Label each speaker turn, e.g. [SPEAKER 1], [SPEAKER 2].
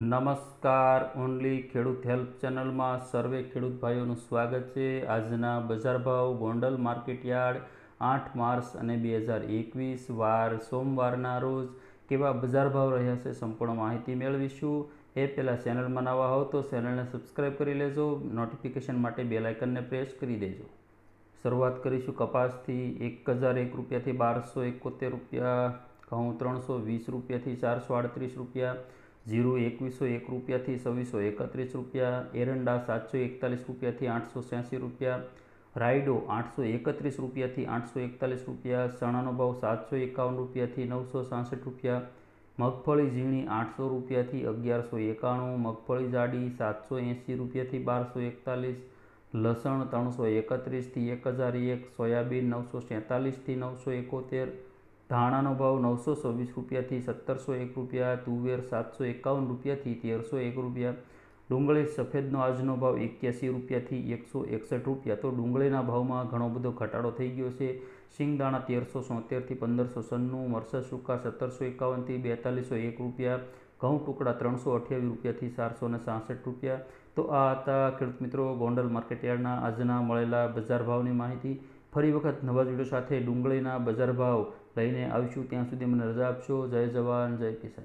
[SPEAKER 1] નમસ્કાર, ઓનલી ખેડૂત હેલ્પ ચેનલમાં સર્વે ખેડૂત ભાઈઓનું સ્વાગત છે. આજના બજાર ભાવ ગોંડલ માર્કેટ યાર્ડ આઠ માર્ચ અને બે હજાર એકવીસ વાર સોમવારના રોજ કેવા બજાર ભાવ રહ્યા છે સંપૂર્ણ માહિતી મેળવીશું. એ પહેલાં ચેનલમાં નવા હો તો ચેનલને સબસ્ક્રાઈબ કરી લેજો. નોટિફિકેશન માટે બે લાઇકનને પ્રેસ કરી દેજો. શરૂઆત કરીશું કપાસથી. એક હજાર એક રૂપિયાથી બારસો એકોતેર રૂપિયા, ઘઉં ત્રણસો વીસ રૂપિયાથી ચારસો આડત્રીસ રૂપિયા જીરું એકવીસો એક રૂપિયાથી છવ્વીસો એકત્રીસ રૂપિયા, એરંડા સાતસો એકતાલીસ રૂપિયાથી આઠસો છ્યાસી રૂપિયા, રાયડો આઠસો એકત્રીસ રૂપિયાથી આઠસો એકતાલીસ રૂપિયા, ચણાનો ભાવ સાતસો એકાવન રૂપિયાથી નવસો સાસઠ રૂપિયા, મગફળી ઝીણી આઠસો રૂપિયાથી અગિયારસો એકાણું, મગફળી જાડી સાતસો એંસી રૂપિયાથી બારસો એકતાલીસ, લસણ ત્રણસો એકત્રીસથી એક હજાર એક, સોયાબીન નવસો સેંતાલીસથી નવસો એકોતેર ધાણાનો ભાવ નવસો છવ્વીસ રૂપિયાથી સત્તરસો એક રૂપિયા, તુવેર સાતસો એકાવન રૂપિયાથી તેરસો એક રૂપિયા, ડુંગળી સફેદનો આજનો ભાવ એક્યાસી રૂપિયાથી એકસો એકસઠ રૂપિયા. તો ડુંગળીના ભાવમાં ઘણો બધો ઘટાડો થઈ ગયો છે. શિંગદાણા તેરસો સોતેરથી પંદરસો સન્નું મરસા સૂકા સત્તરસો એકાવનથી બેતાલીસો એક રૂપિયા, ઘઉં ટુકડા ત્રણસો અઠ્યાવીસ રૂપિયાથી ચારસો ને સાસઠ રૂપિયા. તો આ હતા ખેડૂત મિત્રો ગોંડલ માર્કેટયાર્ડના આજના મળેલા બજાર ભાવની માહિતી. ફરી વખત નવા વીડિયો સાથે ડુંગળીના બજાર ભાવ લઈને આવીશું. ત્યાં સુધી મને રજા આપશો. જય જવાન, જય કિસાન.